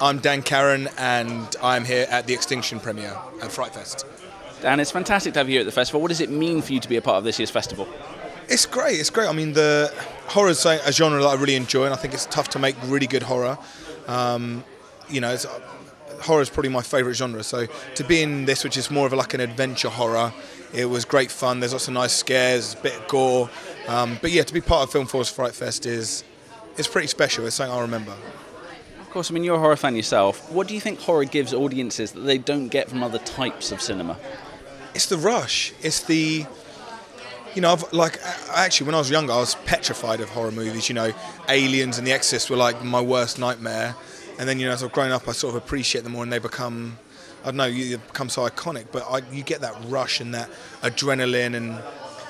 I'm Dan Caren, and I'm here at the Extinction premiere at Fright Fest. Dan, it's fantastic to have you here at the festival. What does it mean for you to be a part of this year's festival? It's great. It's great. I mean, the horror is a genre that I really enjoy, and I think it's tough to make really good horror. Um, you know, horror is probably my favourite genre. So to be in this, which is more of a, like an adventure horror, it was great fun. There's lots of nice scares, a bit of gore. Um, but yeah, to be part of Film4 Fright Fest is it's pretty special. It's something I'll remember. Course, I mean you're a horror fan yourself. What do you think horror gives audiences that they don't get from other types of cinema? It's the rush. It's the you know, I've, like actually, when I was younger, I was petrified of horror movies. You know, Aliens and The Exorcist were like my worst nightmare. And then, you know, as I've grown up, I sort of appreciate them more, and they become, I don't know, you become so iconic. But I, you get that rush and that adrenaline, and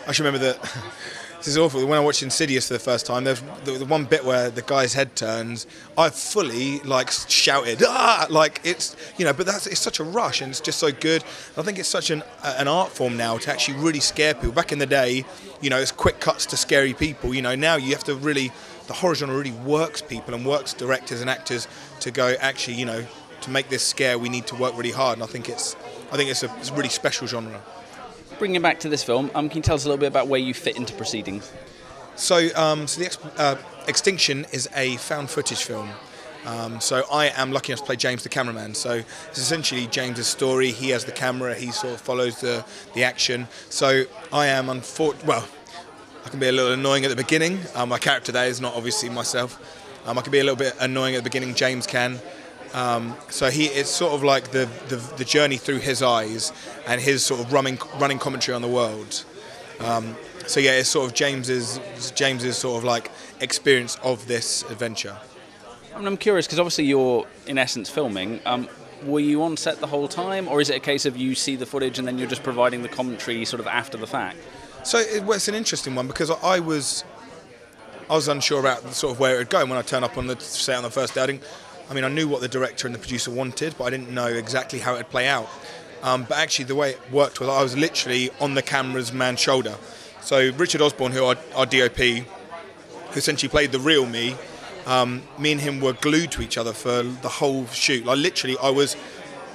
I should remember that. this is awful. When I watched Insidious for the first time, there's the, the, one bit where the guy's head turns. I fully like shouted, ah! Like it's you know, but that's it's such a rush and it's just so good. I think it's such an an art form now to actually really scare people. Back in the day, you know, it's quick cuts to scary people. You know, now you have to really the horror genre really works people and works directors and actors to go actually you know to make this scare we need to work really hard and I think it's I think it's a, it's a really special genre. Bringing back to this film, um, can you tell us a little bit about where you fit into proceedings? So, um, so the uh, Extinction is a found footage film. Um, so I am lucky enough to play James, the cameraman. So it's essentially James's story. He has the camera. He sort of follows the the action. So I am unfortunate. Well, I can be a little annoying at the beginning. Um, my character there is not obviously myself. Um, I can be a little bit annoying at the beginning. James can. Um, so he it's sort of like the, the, the journey through his eyes and his sort of running running commentary on the world. Um, so yeah, it's sort of James's James's sort of like experience of this adventure. I mean, I'm curious because obviously you're in essence filming. Um, were you on set the whole time, or is it a case of you see the footage and then you're just providing the commentary sort of after the fact? So it, well, it's an interesting one because I was I was unsure about sort of where it would go. And when I turned up on the set on the first day, I, I mean, I knew what the director and the producer wanted, but I didn't know exactly how it would play out. Um, but actually, the way it worked was I was literally on the camera's man's shoulder. So Richard Osborne, who our, our DOP, who essentially played the real me, um, me and him were glued to each other for the whole shoot. Like literally, I was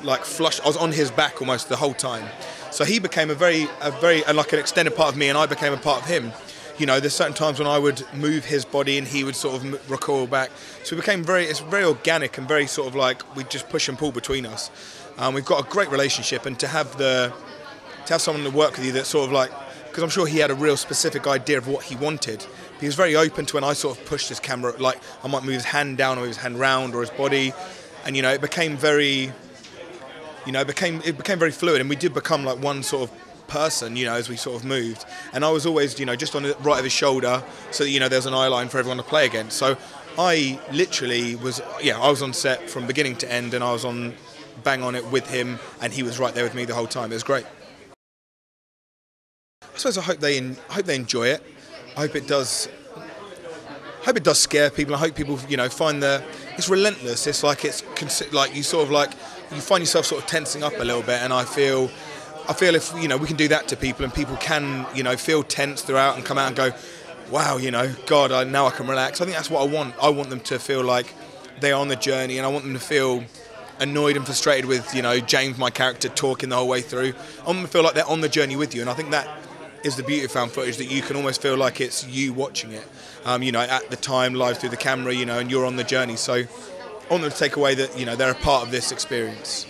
like flushed. I was on his back almost the whole time. So he became a very, a very, like an extended part of me, and I became a part of him. You know, there's certain times when I would move his body and he would sort of recoil back. So it became very, it's very organic and very sort of like we just push and pull between us. Um, we've got a great relationship, and to have the, to have someone to work with you that sort of like, because I'm sure he had a real specific idea of what he wanted. He was very open to when I sort of pushed his camera, like I might move his hand down or move his hand round or his body, and you know, it became very you know, it became it became very fluid, and we did become like one sort of person, you know, as we sort of moved. And I was always, you know, just on the right of his shoulder, so that you know there's an eye line for everyone to play against. So I literally was, yeah, I was on set from beginning to end, and I was on bang on it with him, and he was right there with me the whole time. It was great. I suppose I hope they I hope they enjoy it. I hope it does. I hope it does scare people. I hope people, you know, find the. It's relentless. It's like it's like you sort of like you find yourself sort of tensing up a little bit, and I feel, I feel if you know we can do that to people, and people can you know feel tense throughout and come out and go, wow, you know, God, I, now I can relax. I think that's what I want. I want them to feel like they're on the journey, and I want them to feel annoyed and frustrated with you know James, my character, talking the whole way through. I want them to feel like they're on the journey with you, and I think that is the beauty of found footage that you can almost feel like it's you watching it. Um, you know, at the time, live through the camera, you know, and you're on the journey. So I want them to take away that you know they're a part of this experience.